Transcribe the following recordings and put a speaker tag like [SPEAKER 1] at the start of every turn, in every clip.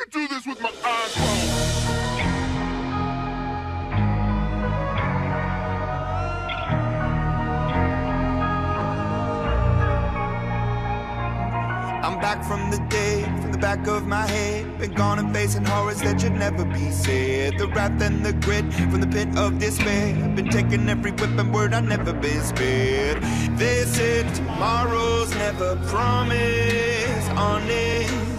[SPEAKER 1] could do this with my eyes closed.
[SPEAKER 2] I'm back from the dead, from the back of my head. Been gone and facing horrors that should never be said. The wrath and the grit from the pit of despair. Been taking every whip and word I've never been spared. Said tomorrow's never promised, honest.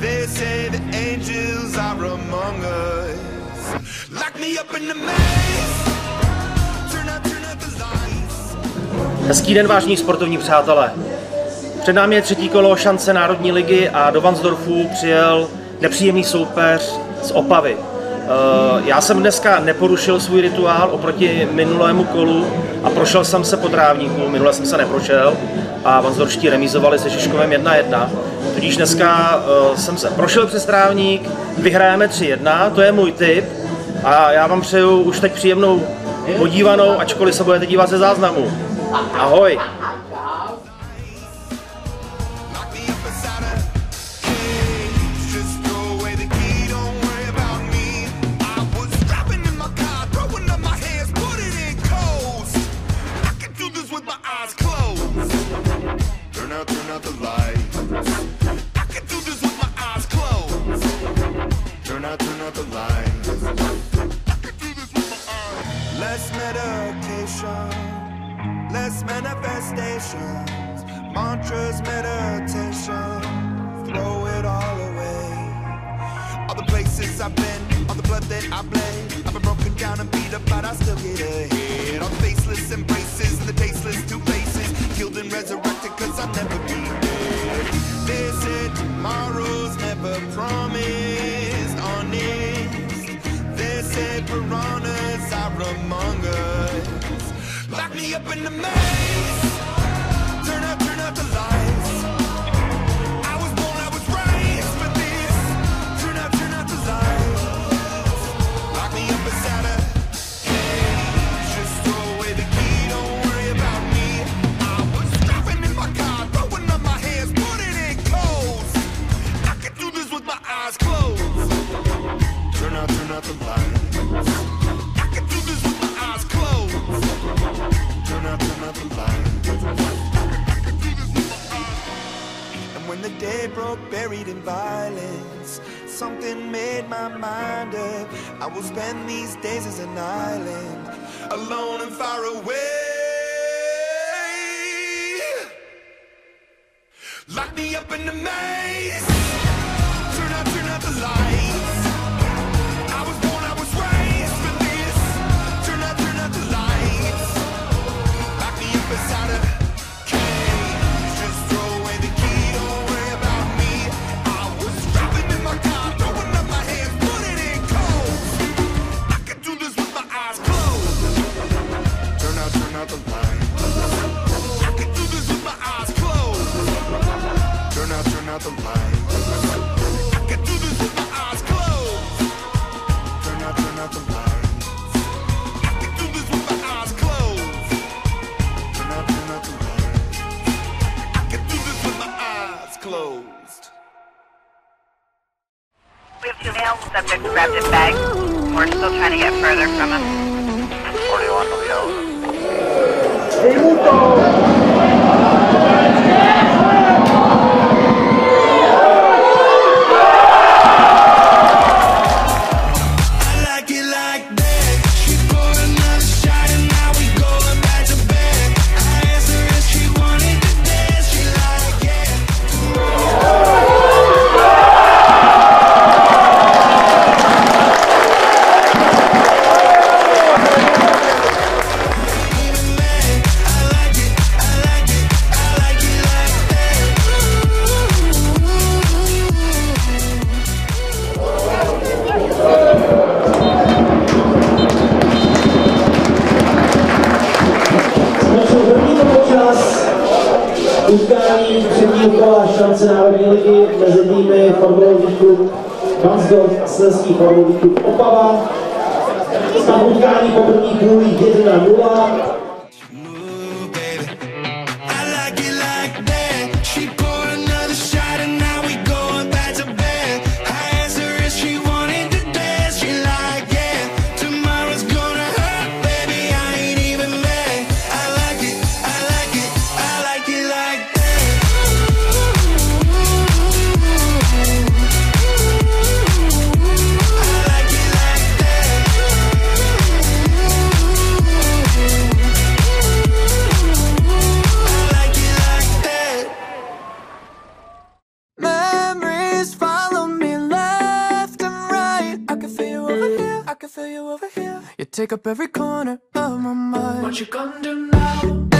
[SPEAKER 2] They say the angels are among us. Lock me up in the maze.
[SPEAKER 3] Hezký den, vážní sportovní přátelé. Před námi je třetí kolo šance Národní ligy a do Vansdorfu přijel nepříjemný soupeř z Opavy. Eh, Já jsem dneska neporušil svůj rituál oproti minulému kolu a prošel jsem se po trávníku, minule jsem se neprošel a Vansdorští remízovali se Žižkovem 1-1. Tudíž dneska eh, jsem se prošel přes trávník, vyhrajeme 3-1, to je můj tip a já vám přeju už teď příjemnou podívanou, ačkoliv se budete dívat ze záznamu. Ahoj!
[SPEAKER 2] Out, turn out the lights. I can do this with my eyes closed. Turn out, turn out the lights. I can do this with my eyes. Less medication. Less manifestations, mantras, meditation. Throw it all away. All the places I've been, blood that I bled. I've been broken down and beat up, but I still get ahead. All faceless embraces and the tasteless two faces. Killed and resurrected, cause I'll never be dead. They said tomorrow's never promised, honest. They said piranhas are among us. Lock me up in the maze. I can do this with my eyes closed. Turn out. And when the day broke, buried in violence, something made my mind up. I will spend these days as an island, alone and far away. Lock me up in the maze.
[SPEAKER 4] Trying to get further from him. 41 will be over.
[SPEAKER 5] Utkání třetího kola šance Národní ligy mezi týmy fotbalový klub a Slezský fotbalový klub Opava. Stav utkání po první půli 1-0.
[SPEAKER 6] take up every corner of my mind. What you gonna do now?